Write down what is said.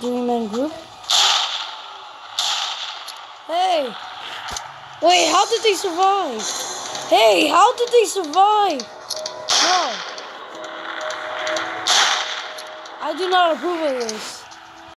Demon group. Hey! Wait, how did they survive? Hey, how did they survive? No. I do not approve of this.